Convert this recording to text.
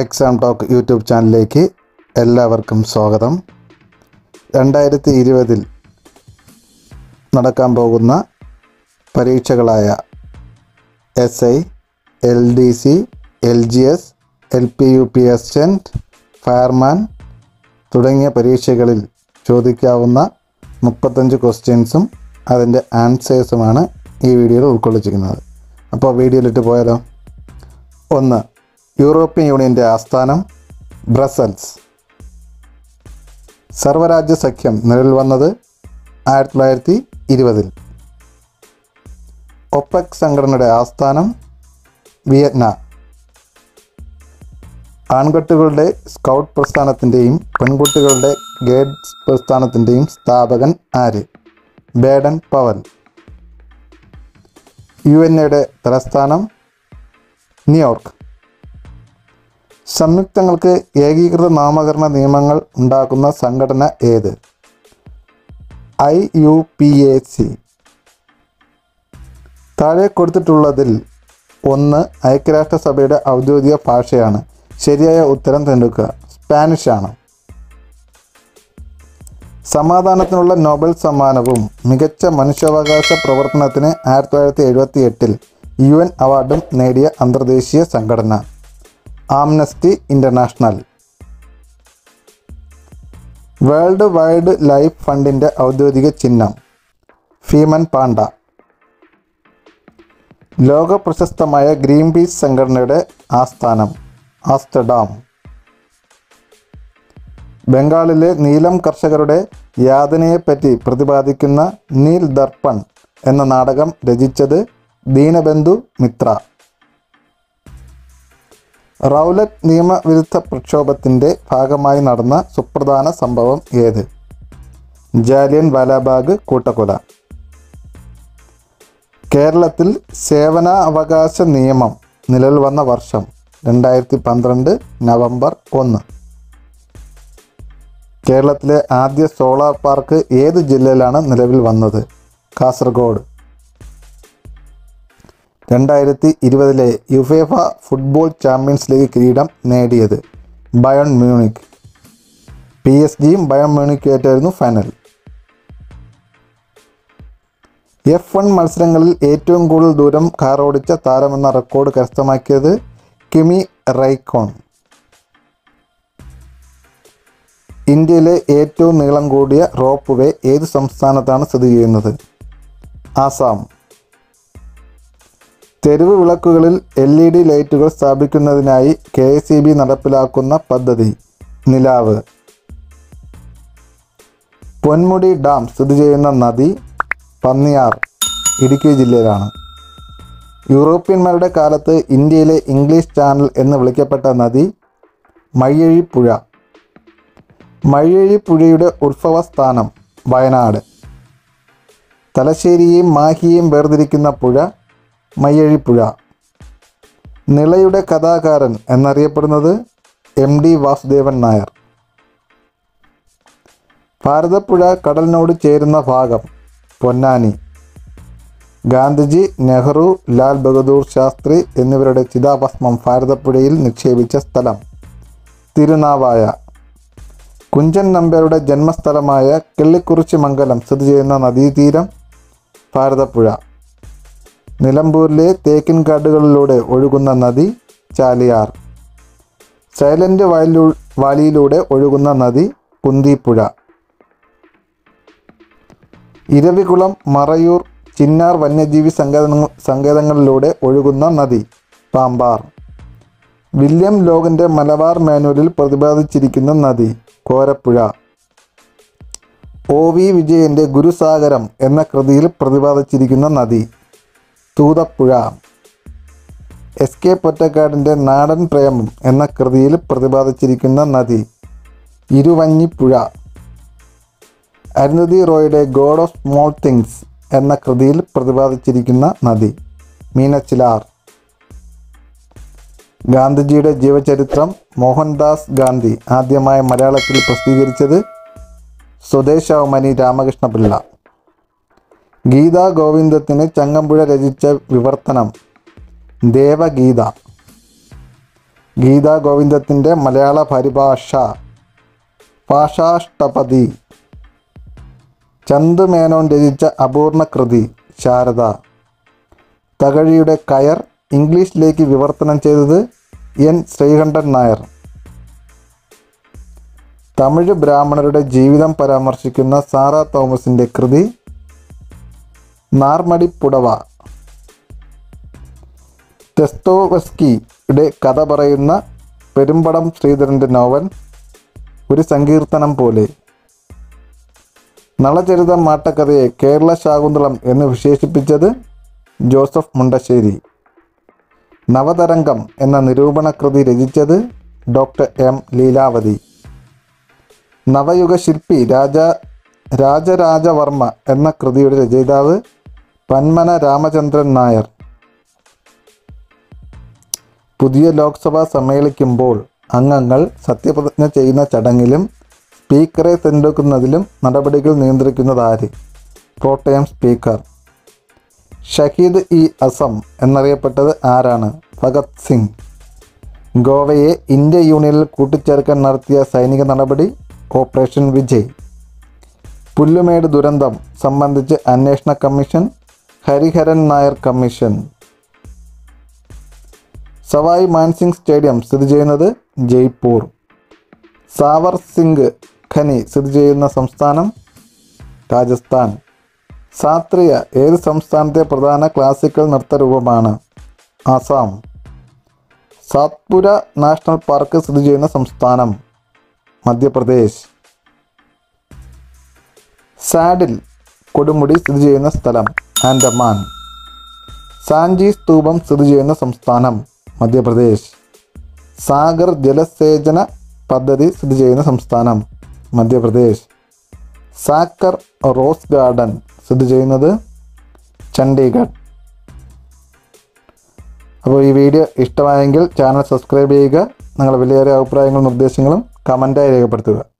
Exam talk YouTube ചാനലിലേക്ക് എല്ലാവർക്കും സ്വാഗതം. രണ്ടായിരത്തി ഇരുപതിൽ നടക്കാൻ പോകുന്ന പരീക്ഷകളായ S I L D C L G S L P U P assistant fireman തുടങ്ങിയ പരീക്ഷകളിൽ ചോദിക്കാവുന്ന മുപ്പത്തഞ്ച് ക്വസ്റ്റ്യൻസും അതിന്റെ ആൻസേഴ്സുമാണ് ഈ വീഡിയോയിൽ ഉൾക്കൊള്ളിച്ചിരിക്കുന്നത്. അപ്പോൾ വീഡിയോയിലിട്ട് പോയാലോ? ഒന്ന് യൂറോപ്യൻ യൂണിയന്റെ ആസ്ഥാനം ബ്രസൽസ്. സർവരാജ്യ സഖ്യം നിലവിൽ വന്നത് ആയിരത്തി തൊള്ളായിരത്തി ഇരുപതിൽ ഒപ്പക് സംഘടനയുടെ ആസ്ഥാനം വിയറ്റ്നാം. ആൺകുട്ടികളുടെ സ്കൗട്ട് പ്രസ്ഥാനത്തിന്റെയും പെൺകുട്ടികളുടെ ഗേഡ്സ് പ്രസ്ഥാനത്തിന്റെയും സ്ഥാപകൻ ആര്? ബേഡൻ പവൻ യു എൻ എയുടെ തലസ്ഥാനം ന്യൂയോർക്ക്. സംയുക്തങ്ങൾക്ക് ഏകീകൃത നാമകരണ നിയമങ്ങൾ ഉണ്ടാക്കുന്ന സംഘടന ഏത്? I U P A C. താഴെ കൊടുത്തിട്ടുള്ളതിൽ ഒന്ന് ഐക്യരാഷ്ട്രസഭയുടെ ഔദ്യോഗിക ഭാഷയാണ്. ശരിയായ ഉത്തരം സ്പാനിഷ് ആണ് സമാധാനത്തിനുള്ള നോബൽ സമ്മാനവും മികച്ച മനുഷ്യാവകാശ പ്രവർത്തനത്തിന് ആയിരത്തി തൊള്ളായിരത്തി എഴുപത്തി എട്ടിൽ യു എൻ അവാർഡും നേടിയ അന്തർദേശീയ സംഘടന. Amnesty International World wide life ഫണ്ടിന്റെ ഔദ്യോഗിക ചിഹ്നം ഫീമൻ പാണ്ട ലോക പ്രശസ്തമായ ഗ്രീൻ പീസ് സംഘടനയുടെ ആസ്ഥാനം ആസ്റ്റർഡാം. ബംഗാളിലെ നീലം കർഷകരുടെ യാതനയെപ്പറ്റി പ്രതിപാദിക്കുന്ന നീൽ ദർപ്പൺ എന്ന നാടകം രചിച്ചത് ദീനബന്ധു മിത്ര. റൗലറ്റ് നിയമവിരുദ്ധ പ്രക്ഷോഭത്തിന്റെ ഭാഗമായി നടന്ന സുപ്രധാന സംഭവം ഏത്? ജാലിയൻ വാലാബാഗ് കൂട്ടക്കൊല. കേരളത്തിൽ സേവനാവകാശ നിയമം നിലവിൽ വന്ന വർഷം രണ്ടായിരത്തി പന്ത്രണ്ട് നവംബർ ഒന്ന്. കേരളത്തിലെ ആദ്യ സോളാർ പാർക്ക് ഏത് ജില്ലയിലാണ് നിലവിൽ വന്നത് കാസർഗോഡ് രണ്ടായിരത്തി ഇരുപതിലെ യുഫേഫ ഫുട്ബോൾ ചാമ്പ്യൻസ് ലീഗ് കിരീടം നേടിയത് ബയോൺ മ്യൂണിക് പി എസ് ജിയും ബയോൺ മ്യൂണിക്കുമായിട്ടായിരുന്നു ഫൈനൽ. എഫ് വൺ മത്സരങ്ങളിൽ ഏറ്റവും കൂടുതൽ ദൂരം കാർ ഓടിച്ച താരമെന്ന റെക്കോർഡ് കരസ്ഥമാക്കിയത് കിമി റൈക്കോൺ. ഇന്ത്യയിലെ ഏറ്റവും നീളം കൂടിയ റോപ്പ് വേ ഏത് സംസ്ഥാനത്താണ് സ്ഥിതി ചെയ്യുന്നത്? ആസാം. തെരുവ് വിളക്കുകളിൽ എൽ ഇ ഡി ലൈറ്റുകൾ സ്ഥാപിക്കുന്നതിനായി കെ എസ് ഇ ബി നടപ്പിലാക്കുന്ന പദ്ധതി. നിലാവ്. പൊന്മുടി ഡാം സ്ഥിതി ചെയ്യുന്ന നദി പന്നിയാർ ഇടുക്കി ജില്ലയിലാണ്. യൂറോപ്യന്മാരുടെ കാലത്ത് ഇന്ത്യയിലെ ഇംഗ്ലീഷ് ചാനൽ എന്ന് വിളിക്കപ്പെട്ട നദി മയ്യഴിപ്പുഴ. മയ്യഴിപ്പുഴയുടെ ഉത്ഭവസ്ഥാനം വയനാട്. തലശ്ശേരിയെയും മാഹിയെയും വേർതിരിക്കുന്ന പുഴ മയ്യഴിപ്പുഴ. നിളയുടെ കഥാകാരൻ എന്നറിയപ്പെടുന്നത് എം ഡി വാസുദേവൻ നായർ. ഭാരതപ്പുഴ കടലിനോട് ചേരുന്ന ഭാഗം പൊന്നാനി. ഗാന്ധിജി നെഹ്റു ലാൽ ബഹദൂർ ശാസ്ത്രി എന്നിവരുടെ ചിതാഭസ്മം ഭാരതപ്പുഴയിൽ നിക്ഷേപിച്ച സ്ഥലം തിരുനാവായ. കുഞ്ചൻ നമ്പ്യാരുടെ ജന്മസ്ഥലമായ കിള്ളിക്കുറിച്ചി മംഗലം സ്ഥിതി ചെയ്യുന്ന നദീതീരം ഭാരതപ്പുഴ. നിലമ്പൂരിലെ തേക്കിൻ കാടുകളിലൂടെ ഒഴുകുന്ന നദി ചാലിയാർ. സൈലന്റ് വാലി വാലിയിലൂടെ ഒഴുകുന്ന നദി കുന്തിപ്പുഴ. ഇരവികുളം മറയൂർ ചിന്നാർ വന്യജീവി സങ്കേതങ്ങൾ സങ്കേതങ്ങളിലൂടെ ഒഴുകുന്ന നദി പാമ്പാർ. വില്യം ലോകന്റെ മലബാർ മാനുവലിൽ പ്രതിപാദിച്ചിരിക്കുന്ന നദി കോരപ്പുഴ. ഒ വി വിജയന്റെ ഗുരുസാഗരം എന്ന കൃതിയിൽ പ്രതിപാദിച്ചിരിക്കുന്ന നദി തൂതപ്പുഴ. എസ് കെ പൊറ്റക്കാടിന്റെ നാടൻ പ്രേമം എന്ന കൃതിയിൽ പ്രതിപാദിച്ചിരിക്കുന്ന നദി ഇരുവഞ്ഞിപ്പുഴ. അരുന്ധതി റോയുടെ ഗോഡ് ഓഫ് സ്മോൾ തിങ്സ് എന്ന കൃതിയിൽ പ്രതിപാദിച്ചിരിക്കുന്ന നദി മീനച്ചിലാർ. ഗാന്ധിജിയുടെ ജീവചരിത്രം മോഹൻദാസ് ഗാന്ധി ആദ്യമായി മലയാളത്തിൽ പ്രസിദ്ധീകരിച്ചത് സ്വദേശാവമനി രാമകൃഷ്ണപിള്ള. ഗീതാ ഗോവിന്ദത്തിന് ചങ്ങമ്പുഴ രചിച്ച വിവർത്തനം. ദേവഗീത. ഗീതാ ഗോവിന്ദത്തിന്റെ മലയാള പരിഭാഷ. ഭാഷാഷ്ടപതി ചന്തുമേനോൻ രചിച്ച അപൂർണ കൃതി ശാരദ. തകഴിയുടെ കയർ ഇംഗ്ലീഷിലേക്ക് വിവർത്തനം ചെയ്തത് എൻ. ശ്രീകണ്ഠൻ നായർ. തമിഴ് ബ്രാഹ്മണരുടെ ജീവിതം പരാമർശിക്കുന്ന സാറാ തോമസിന്റെ കൃതി നാർമടിപ്പുടവ. ടെസ്തോവസ്കിയുടെ കഥ പറയുന്ന പെരുമ്പടം ശ്രീധരന്റെ നോവൽ ഒരു സങ്കീർത്തനം പോലെ. നളചരിതം മാട്ടക്കഥയെ കേരള ശാകുന്തളം എന്ന് വിശേഷിപ്പിച്ചത് ജോസഫ് മുണ്ടശ്ശേരി. നവതരംഗം എന്ന നിരൂപണ കൃതി രചിച്ചത് ഡോക്ടർ എം ലീലാവതി. നവയുഗ ശില്പി രാജ രാജരാജവർമ്മ എന്ന കൃതിയുടെ രചയിതാവ് പന്മന രാമചന്ദ്രൻ നായർ. പുതിയ ലോക്സഭ സമ്മേളിക്കുമ്പോൾ അംഗങ്ങൾ സത്യപ്രതിജ്ഞ ചെയ്യുന്ന ചടങ്ങിലും സ്പീക്കറെ തെരഞ്ഞെടുക്കുന്നതിലും നടപടികൾ നിയന്ത്രിക്കുന്നത് ആര് pro tem speaker. Shaheed E Assam എന്നറിയപ്പെട്ടത് ആരാണ്? ഭഗത് സിംഗ്. ഗോവയെ ഇന്ത്യ യൂണിയനിൽ കൂട്ടിച്ചേർക്കാൻ നടത്തിയ സൈനിക നടപടി ഓപ്പറേഷൻ വിജയ്. പുല്ലുമേട് ദുരന്തം സംബന്ധിച്ച് അന്വേഷണ commission Hariharan Nair commission. Sawai Mansingh stadium സ്ഥിതി ചെയ്യുന്നത് ജയ്പൂർ. സാവർ സിംഗ് ഖനി സ്ഥിതി ചെയ്യുന്ന സംസ്ഥാനം രാജസ്ഥാൻ. സാത്രിയ ഏത് സംസ്ഥാനത്തെ പ്രധാന ക്ലാസിക്കൽ നൃത്തരൂപമാണ്? ആസാം. സാത്പുര നാഷണൽ പാർക്ക് സ്ഥിതി ചെയ്യുന്ന സംസ്ഥാനം മധ്യപ്രദേശ്. സാഡിൽ കൊടുമുടി സ്ഥിതി ചെയ്യുന്ന സ്ഥലം. ആൻഡമാൻ. സാഞ്ചി സ്തൂപം സ്ഥിതി ചെയ്യുന്ന സംസ്ഥാനം മധ്യപ്രദേശ്. സാഗർ ജലസേചന പദ്ധതി സ്ഥിതി ചെയ്യുന്ന സംസ്ഥാനം മധ്യപ്രദേശ്. സാക്കർ റോസ് ഗാർഡൻ സ്ഥിതി ചെയ്യുന്നത് ചണ്ഡീഗഡ്. അപ്പോൾ ഈ വീഡിയോ ഇഷ്ടമായെങ്കിൽ ചാനൽ സബ്സ്ക്രൈബ് ചെയ്യുക നിങ്ങളുടെ വിലയേറിയ അഭിപ്രായങ്ങളും നിർദ്ദേശങ്ങളും കമന്റായി രേഖപ്പെടുത്തുക.